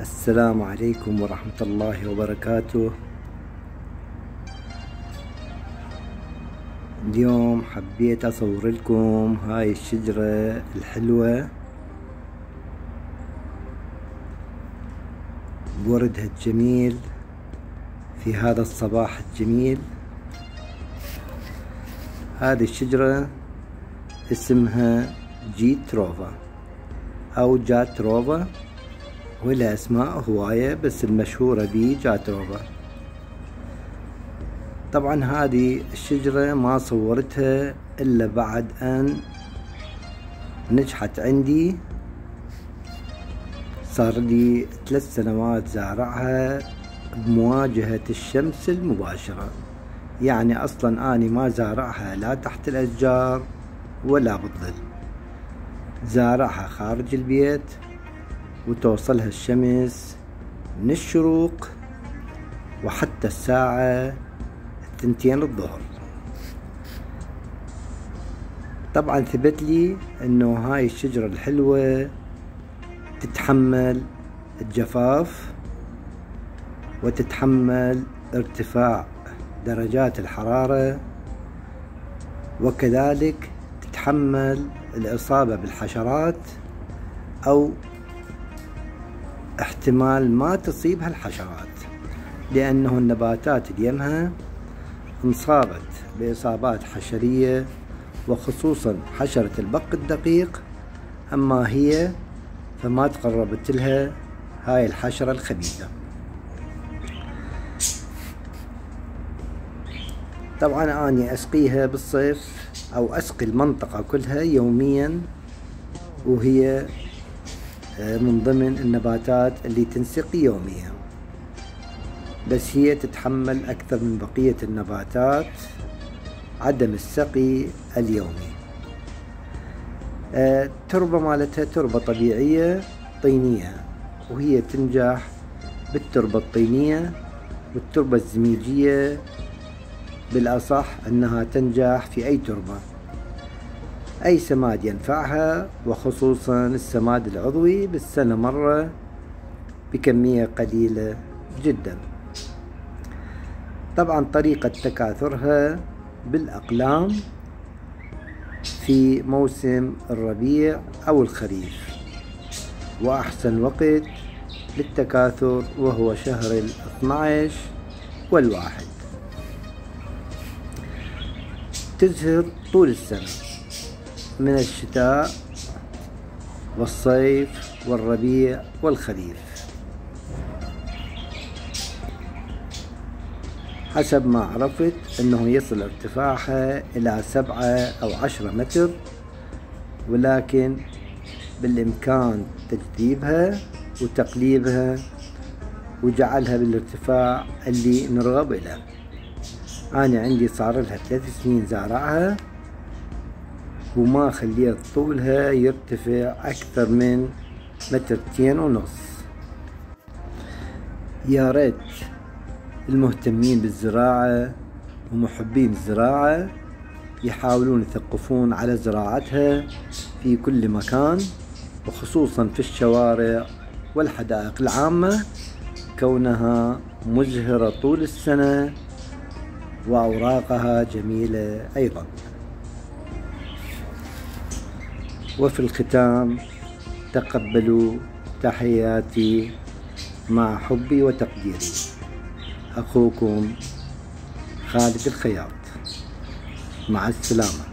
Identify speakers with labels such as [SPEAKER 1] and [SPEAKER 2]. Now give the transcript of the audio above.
[SPEAKER 1] السلام عليكم ورحمة الله وبركاته. اليوم حبيت أصور لكم هاي الشجرة الحلوة. بوردها الجميل في هذا الصباح الجميل. هذه الشجرة اسمها جيتروفا أو جاتروفا ولها أسماء هواية بس المشهورة بي جاتروفا طبعا هذه الشجرة ما صورتها إلا بعد أن نجحت عندي. صار لي ثلاث سنوات زارعها بمواجهة الشمس المباشرة. يعني أصلا أني ما زارعها لا تحت الأشجار ولا بالظل. زارعها خارج البيت. وتوصلها الشمس من الشروق وحتى الساعة الثنتين الظهر. طبعا ثبت لي إنه هاي الشجرة الحلوة تتحمل الجفاف وتتحمل ارتفاع درجات الحرارة وكذلك تتحمل الإصابة بالحشرات أو احتمال ما تصيبها الحشرات لأنه النباتات اليمها انصابت بإصابات حشرية وخصوصا حشرة البق الدقيق. أما هي فما تقربت لها هاي الحشرة الخبيثة. طبعا أني أسقيها بالصيف أو أسقي المنطقة كلها يوميا وهي من ضمن النباتات اللي تنسقي يوميا. بس هي تتحمل أكثر من بقية النباتات عدم السقي اليومي. التربة آه، مالتها تربة طبيعية طينية وهي تنجح بالتربة الطينية والتربة الزميجية بالأصح أنها تنجح في أي تربة. أي سماد ينفعها وخصوصا السماد العضوي بالسنة مرة بكمية قليلة جدا. طبعا طريقة تكاثرها بالأقلام في موسم الربيع أو الخريف وأحسن وقت للتكاثر وهو شهر ال 12 والواحد. تزهر طول السنة. من الشتاء والصيف والربيع والخريف. حسب ما عرفت أنه يصل ارتفاعها إلى سبعة أو عشرة متر ولكن بالإمكان تجذيبها وتقليبها وجعلها بالارتفاع اللي نرغب له أنا عندي صار لها ثلاث سنين زارعها وما خليت طولها يرتفع أكثر من مترتين ونص. يا ريت المهتمين بالزراعة ومحبين الزراعة يحاولون يثقفون على زراعتها في كل مكان وخصوصا في الشوارع والحدائق العامة. كونها مزهرة طول السنة وأوراقها جميلة أيضا. وفي الختام تقبلوا تحياتي مع حبي وتقديري. أخوكم خالد الخياط. مع السلامة.